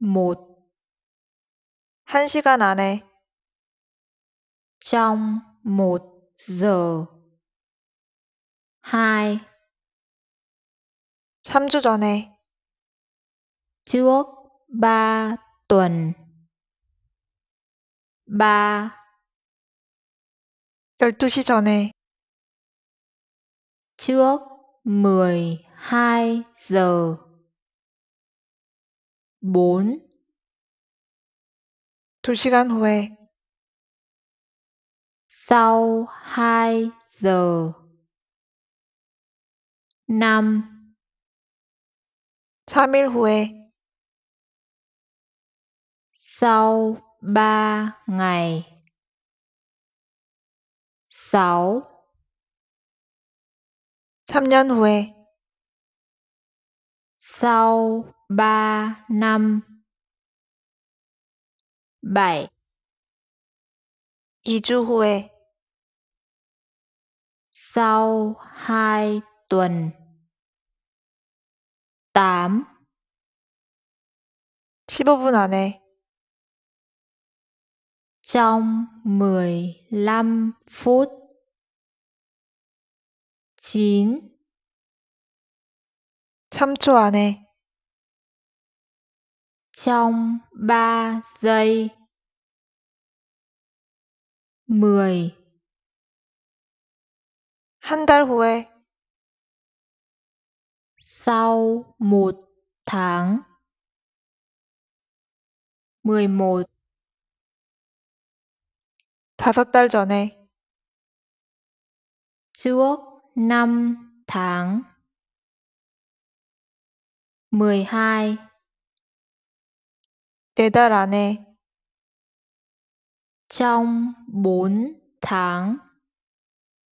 một 1시간 안에 trong một giờ hai 3주 전에 trước ba tuần ba 12시 전에 trước mười hai giờ bốn 2시간 후에 sau hai giờ năm 3일 후에 sau ba ngày sáu 3년 후에 sau ba năm bảy 2주 후에 sau hai tuần tám 15분 안에 trong mười lăm phút chín 3초 안에 trong ba giây mười 한 달 후에 sau một tháng mười một 다섯 달 전에 trước năm tháng mười hai 네 달 안에 trong bốn tháng